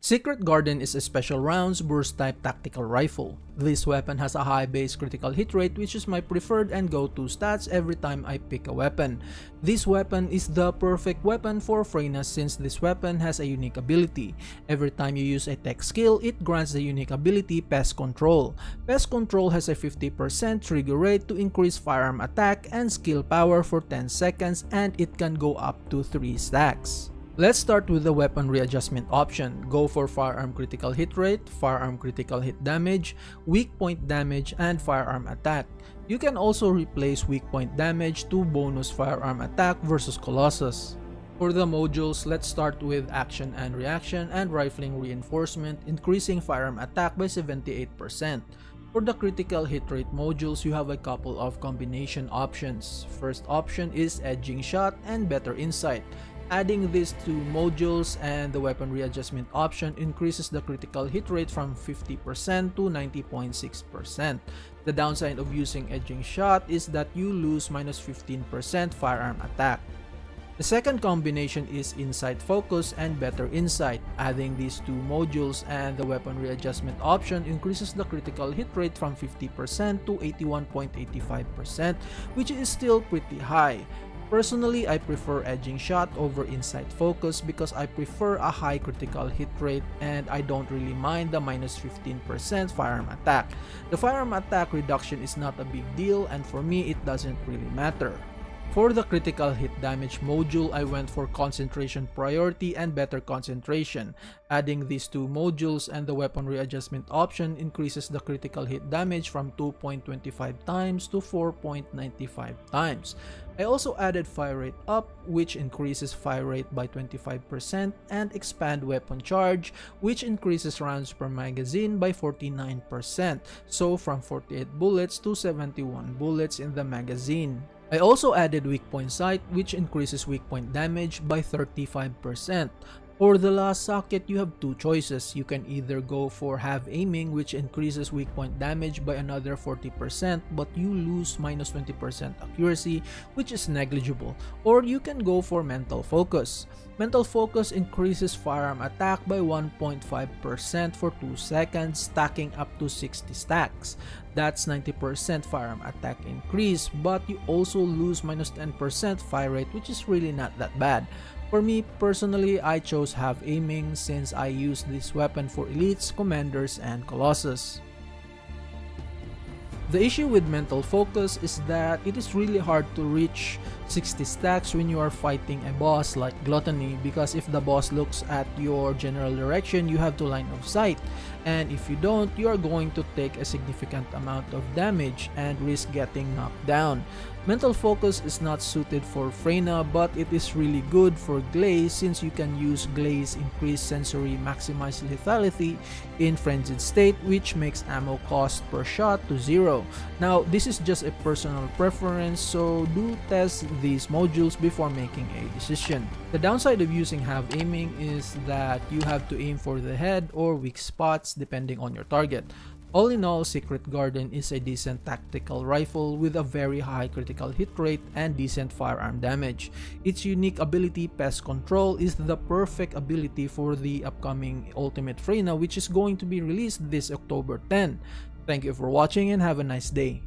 Secret Garden is a special rounds burst type tactical rifle. This weapon has a high base critical hit rate which is my preferred and go-to stats every time I pick a weapon. This weapon is the perfect weapon for Freyna since this weapon has a unique ability. Every time you use a tech skill, it grants the unique ability Pest Control. Pest Control has a 50% trigger rate to increase firearm attack and skill power for 10 seconds and it can go up to 3 stacks. Let's start with the weapon readjustment option. Go for firearm critical hit rate, firearm critical hit damage, weak point damage, and firearm attack. You can also replace weak point damage to bonus firearm attack versus Colossus. For the modules, let's start with action and reaction and rifling reinforcement, increasing firearm attack by 78%. For the critical hit rate modules, you have a couple of combination options. First option is edging shot and better insight. Adding these two modules and the weapon readjustment option increases the critical hit rate from 50% to 90.6%. The downside of using edging shot is that you lose minus 15% firearm attack. The second combination is Insight Focus and Better Insight. Adding these two modules and the weapon readjustment option increases the critical hit rate from 50% to 81.85%, which is still pretty high. Personally, I prefer edging shot over Insight Focus because I prefer a high critical hit rate and I don't really mind the minus 15% firearm attack. The firearm attack reduction is not a big deal and for me it doesn't really matter. For the critical hit damage module, I went for concentration priority and better concentration. Adding these two modules and the weapon readjustment option increases the critical hit damage from 2.25 times to 4.95 times. I also added fire rate up which increases fire rate by 25% and expand weapon charge which increases rounds per magazine by 49%, so from 48 bullets to 71 bullets in the magazine. I also added weak point sight which increases weak point damage by 35%. For the last socket, you have two choices. You can either go for have aiming which increases weak point damage by another 40% but you lose minus 20% accuracy which is negligible. Or you can go for mental focus. Mental focus increases firearm attack by 1.5% for 2 seconds stacking up to 60 stacks. That's 90% firearm attack increase but you also lose minus 10% fire rate which is really not that bad. For me personally, I chose Have Aiming since I use this weapon for elites, commanders, and colossus. The issue with mental focus is that it is really hard to reach 60 stacks when you are fighting a boss like Gluttony because if the boss looks at your general direction, you have to line of sight. And if you don't, you are going to take a significant amount of damage and risk getting knocked down. Mental focus is not suited for Freyna but it is really good for Gley's since you can use Gley's increase sensory maximize lethality in frenzied state which makes ammo cost per shot to zero. Now this is just a personal preference so do test these modules before making a decision. The downside of using have aiming is that you have to aim for the head or weak spots depending on your target. All in all, Secret Garden is a decent tactical rifle with a very high critical hit rate and decent firearm damage. Its unique ability, Pest Control, is the perfect ability for the upcoming Ultimate Freyna which is going to be released this October 10. Thank you for watching and have a nice day.